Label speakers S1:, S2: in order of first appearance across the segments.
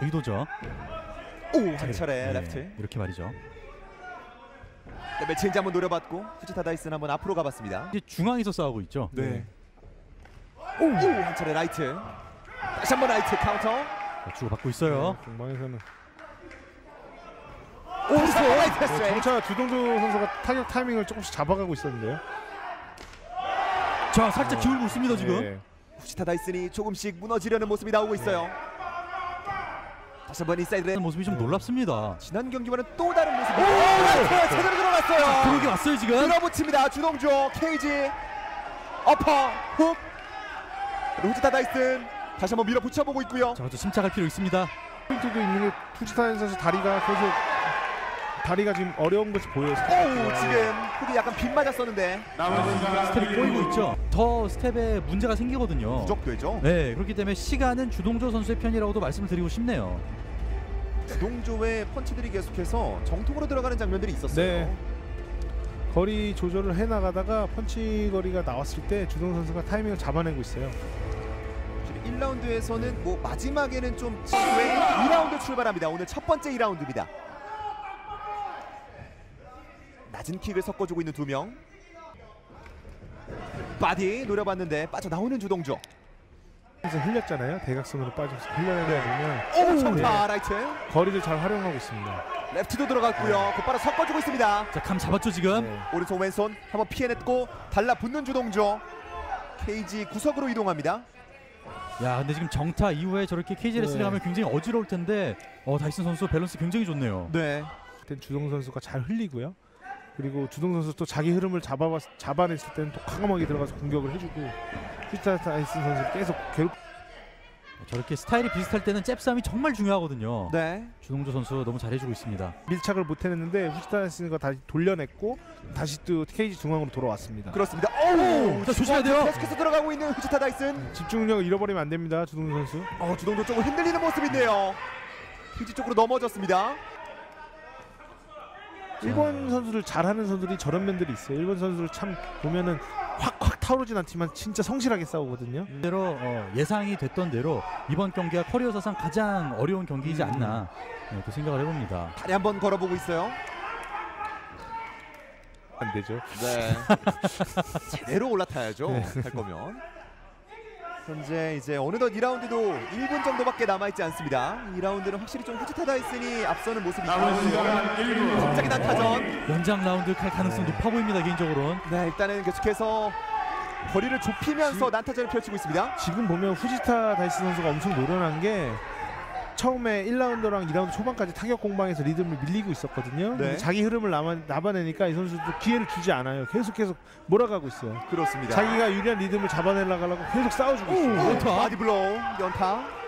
S1: 의도죠.
S2: 오, 한 차례
S1: 네,
S2: 레프트.
S1: 이렇게 말이죠.
S2: 네, 체인지 한번 노려봤고 후지타 다이스는 한번 앞으로 가봤습니다.
S1: 이제 중앙에서 싸우고 있죠.
S2: 네. 오, 한 차례 라이트. 다시 한번 라이트 카운터.
S1: 자, 주고받고 있어요.
S3: 공방에서는
S2: 오, 라이트
S3: 네,
S2: 스트레이트.
S3: 점차 주동조 선수가 타격 타이밍을 조금씩 잡아가고 있었는데요.
S1: 자, 살짝 기울고 있습니다 지금.
S3: 네.
S2: 후지타 다이슨이 조금씩 무너지려는 모습이 나오고 있어요. 다시 한번 인사이드
S1: 하는 모습이 좀 놀랍습니다.
S2: 지난 경기와는 또 다른 모습. 오, 라이트 제대로 들어갔어요.
S1: 들어오게 왔어요 지금.
S2: 밀어붙입니다. 주동조 케이지 어퍼 훅. 후지타 다이슨 다시 한번 밀어붙여보고 있고요.
S1: 자, 먼저 침착할 필요 있습니다.
S3: 포인트도 있는 게 투지타인 선수 다리가 계속 다리가 지금 어려운 것이 보여요.
S2: 오 지금 훅이 약간 빗 맞았었는데
S1: 스텝이 꼬이고 있죠. 더 스텝에 문제가 생기거든요.
S2: 부족되죠.
S1: 네, 그렇기 때문에 시간은 주동조 선수의 편이라고도 말씀을 드리고 싶네요.
S2: 주동조의 펀치들이 계속해서 정통으로 들어가는 장면들이 있었어요.
S3: 네. 거리 조절을 해 나가다가 펀치 거리가 나왔을 때 주동 선수가 타이밍을 잡아내고 있어요.
S2: 1라운드에서는 뭐 마지막에는 좀 치후에 2라운드 출발합니다. 오늘 첫 번째 2라운드입니다. 낮은 킥을 섞어주고 있는 두 명. body 노려봤는데 빠져나오는 주동조.
S3: 그래서 흘렸잖아요. 대각선으로 빠져서 흘려내다 보면
S2: 오 정타 라이트.
S3: 거리를 잘 활용하고 있습니다.
S2: 레프트도 들어갔고요. 곧바로 섞어주고 있습니다.
S1: 자, 감 잡았죠 지금.
S3: 네.
S2: 오른손 왼손 한번 피해냈고 달라붙는 주동조. 케이지 구석으로 이동합니다.
S1: 야, 근데 지금 정타 이후에 저렇게 케이지 레슬링
S3: 네.
S1: 하면 굉장히 어지러울 텐데 어, 다이슨 선수 밸런스 굉장히 좋네요.
S2: 네.
S3: 그땐 주동 선수가 잘 흘리고요. 그리고 주동 선수 또 자기 흐름을 잡아 잡아냈을 때는 또 과감하게 들어가서 공격을 해주고 휘스타 다이슨 선수 계속 괴롭.
S1: 저렇게 스타일이 비슷할 때는 잽싸움이 정말 중요하거든요.
S2: 네.
S1: 주동조 선수 너무 잘해주고 있습니다.
S3: 밀착을 못 해냈는데 휘스타 다이슨가 다시 돌려냈고 다시 또 케이지 중앙으로 돌아왔습니다.
S2: 그렇습니다. 오,
S1: 자, 조심해야 돼요.
S2: 계속해서 들어가고 있는 후지타 다이슨.
S3: 집중력을 잃어버리면 안 됩니다, 주동 선수.
S2: 어, 주동도 조금 흔들리는 모습인데요. 휴지 쪽으로 넘어졌습니다.
S3: 일본 선수를 잘하는 선수들이 저런 면들이 있어요. 일본 선수를 참 보면은 확확 타오르진 않지만 진짜 성실하게 싸우거든요.
S1: 대로 어, 예상이 됐던 대로 이번 경기가 커리어 사상 가장 어려운 경기이지 않나 네, 또 생각을 해봅니다.
S2: 다리 한번 걸어보고 있어요.
S3: 안 되죠.
S2: 네. 제대로 올라타야죠.
S3: 네.
S2: 할 거면. 현재 이제 어느덧 2라운드도 1분 정도밖에 남아있지 않습니다. 2라운드는 확실히 좀 후지타 다이슨이 앞서는 모습이 있거든요. 갑자기 난타전.
S1: 연장 라운드 갈 가능성 높아 보입니다 개인적으로는.
S2: 네, 일단은 계속해서 거리를 좁히면서 난타전을 펼치고 있습니다.
S3: 지금 보면 후지타 다이스 선수가 엄청 노련한 게 처음에 1라운드랑 2라운드 초반까지 타격 공방에서 리듬을 밀리고 있었거든요.
S2: 네.
S3: 자기 흐름을 남아, 나봐내니까 이 선수도 기회를 주지 않아요. 계속 계속 몰아가고 있어요.
S2: 그렇습니다.
S3: 자기가 유리한 리듬을 잡아내려고 계속 싸워주고 있어요.
S1: 연타.
S2: body blow 연타.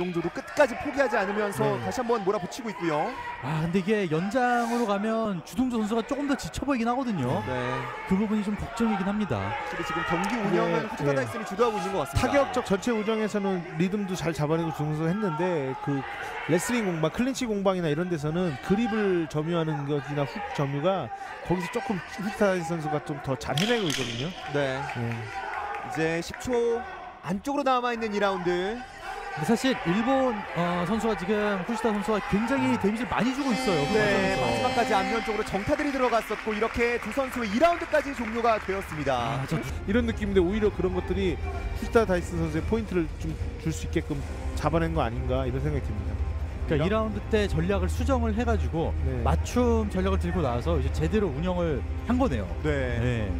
S2: 주동조도 끝까지 포기하지 않으면서
S3: 네.
S2: 다시 한번 몰아붙이고 있고요.
S1: 아 근데 이게 연장으로 가면 주동조 선수가 조금 더 지쳐 보이긴 하거든요.
S2: 네.
S1: 그 부분이 좀 걱정이긴 합니다.
S2: 확실히 지금 경기 운영은
S3: 예,
S2: 후지타
S3: 예.
S2: 다이슨이 주도하고 있는 것 같습니다.
S3: 타격적 전체 우정에서는 리듬도 잘 잡아내고 중수 했는데 그 레슬링 공방, 클린치 공방이나 이런 데서는 그립을 점유하는 것이나 훅 점유가 거기서 조금 후지타 선수가 좀 더 잘 해내고 있거든요.
S2: 네.
S3: 예.
S2: 이제 10초 안쪽으로 남아 있는 2라운드.
S1: 근데 사실 일본 어, 선수가 지금 후시타 선수가 굉장히 데미지를 많이 주고 있어요. 그
S2: 네,
S1: 과정에서.
S2: 마지막까지 안면쪽으로 정타들이 들어갔었고 이렇게 두 선수의 2라운드까지 종료가 되었습니다.
S1: 아, 저
S3: 이런 느낌인데 오히려 그런 것들이 후지타 다이스 선수의 포인트를 좀 줄 수 있게끔 잡아낸 거 아닌가 이런 생각이 듭니다.
S1: 그러니까 2라운드 때 전략을 수정을 해가지고
S3: 네.
S1: 맞춤 전략을 들고 나와서 이제 제대로 운영을 한 거네요.
S2: 네,
S1: 네.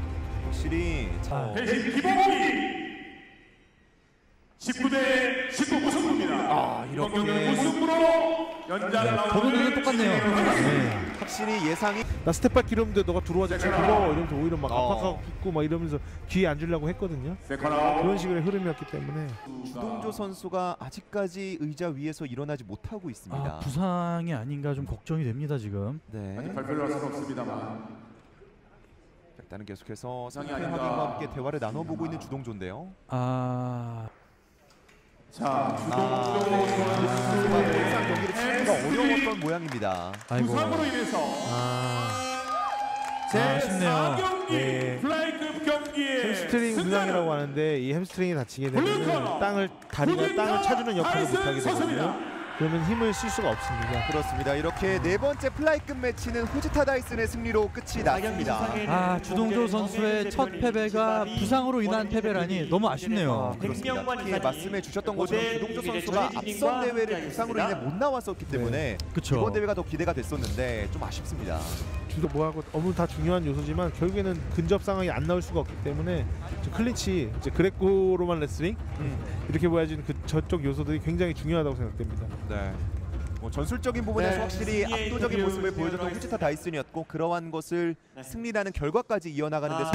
S2: 확실히 자,
S1: 아.
S4: 대신 기본기 19대 19 무승부입니다.
S2: 아,
S4: 경기는
S2: 이렇게
S4: 무승부로 연장 라운드
S1: 번호는 똑같네요. 네.
S2: 확실히 예상이
S3: 나 스텝백 기르는데 너가 잘 고마워 이러면서 오히려 막
S2: 어.
S3: 압박하고 붙고 막 이러면서 안 주려고 했거든요.
S4: 세컨아웃
S3: 그런 식의 흐름이었기 때문에
S2: 주동조 선수가 아직까지 의자 위에서 일어나지 못하고 있습니다.
S1: 아, 부상이 아닌가 좀 걱정이 됩니다 지금.
S2: 네,
S4: 발표를 할 수는 없습니다만
S2: 일단은 계속해서 상태. 확인과 함께 대화를 나눠보고 있는 주동조인데요.
S1: 아
S4: 자
S2: 아,
S4: 주동조
S2: 선수가 이상 경기를 치르기가 어려웠던 모양입니다.
S1: 아이고.
S4: 부상으로 인해서
S3: 아
S1: 아, 아쉽네요.
S4: 제4경기
S3: 네.
S4: 플라이급 경기 경기에
S3: 햄스트링 부상이라고 하는데 이 햄스트링이 다치게 되면 땅을 다리가 땅을 차주는 역할을 못 하게 되거든요. 그러면 힘을 쓸 수가 없습니다.
S2: 그렇습니다. 이렇게 네 번째 플라이급 매치는 후지타 다이슨의 승리로 끝이 났습니다.
S1: 아 주동조 선수의 첫 패배가 부상으로 인한 패배라니 너무 아쉽네요.
S2: 그렇습니다. 특히 말씀해 주셨던 것처럼 주동조 선수가 앞선 대회를 부상으로 인해 못 나왔었기 때문에
S1: 그쵸.
S2: 이번 대회가 더 기대가 됐었는데 좀 아쉽습니다.
S3: 주도 뭐하고 너무 다 중요한 요소지만 결국에는 근접 상황이 안 나올 수가 없기 때문에 클린치 이제 그레코로만 레슬링
S2: 음.
S3: 이렇게 보여지는 그 저쪽 요소들이 굉장히 중요하다고 생각됩니다.
S2: 네. 뭐 전술적인 부분에서
S4: 네.
S2: 확실히 압도적인 모습을 보여줬던 후지타 다이슨이었고 그러한 것을 승리라는 결과까지 이어나가는 데서 아.